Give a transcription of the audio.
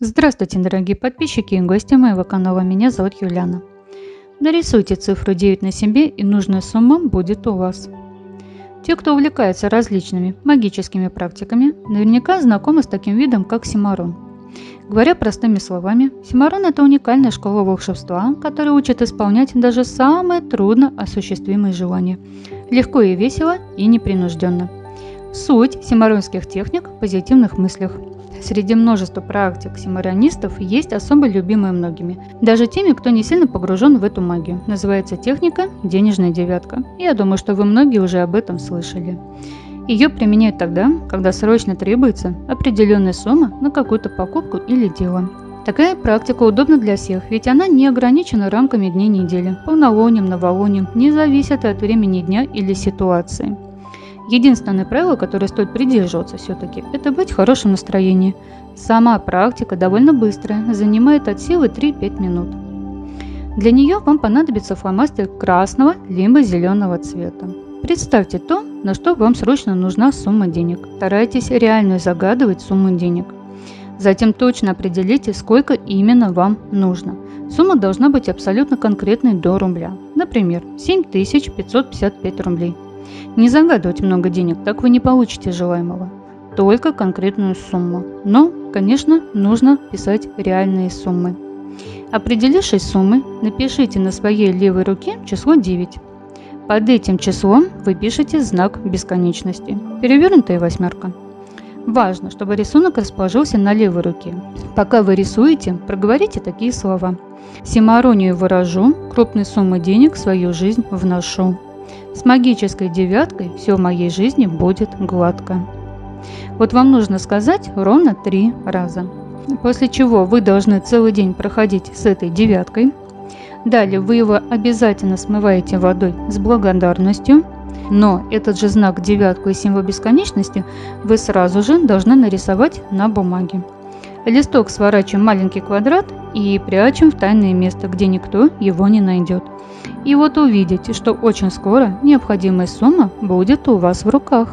Здравствуйте, дорогие подписчики и гости моего канала. Меня зовут Юлиана. Нарисуйте цифру 9 на себе и нужная сумма будет у вас. Те, кто увлекается различными магическими практиками, наверняка знакомы с таким видом, как Симарон. Говоря простыми словами, Симарон – это уникальная школа волшебства, которая учит исполнять даже самые трудно осуществимые желания. Легко и весело, и непринужденно. Суть симаронских техник в позитивных мыслях – Среди множества практик симаронистов есть особо любимые многими, даже теми, кто не сильно погружен в эту магию. Называется техника «денежная девятка». Я думаю, что вы многие уже об этом слышали. Ее применяют тогда, когда срочно требуется определенная сумма на какую-то покупку или дело. Такая практика удобна для всех, ведь она не ограничена рамками дней недели, полнолунием, новолунием, не зависит от времени дня или ситуации. Единственное правило, которое стоит придерживаться все-таки, это быть в хорошем настроении. Сама практика довольно быстрая, занимает от силы 3-5 минут. Для нее вам понадобится фломастер красного либо зеленого цвета. Представьте то, на что вам срочно нужна сумма денег. Старайтесь реально загадывать сумму денег. Затем точно определите, сколько именно вам нужно. Сумма должна быть абсолютно конкретной до рубля. Например, 7555 рублей. Не загадывать много денег, так вы не получите желаемого. Только конкретную сумму. Но, конечно, нужно писать реальные суммы. Определившись суммы, напишите на своей левой руке число 9. Под этим числом вы пишете знак бесконечности. Перевернутая восьмерка. Важно, чтобы рисунок расположился на левой руке. Пока вы рисуете, проговорите такие слова. Симаронию выражу, крупные суммы денег свою жизнь вношу. С магической девяткой все в моей жизни будет гладко. Вот вам нужно сказать ровно три раза. После чего вы должны целый день проходить с этой девяткой. Далее вы его обязательно смываете водой с благодарностью. Но этот же знак девятку и символ бесконечности вы сразу же должны нарисовать на бумаге. Листок сворачиваем маленький квадрат и прячем в тайное место, где никто его не найдет. И вот увидите, что очень скоро необходимая сумма будет у вас в руках.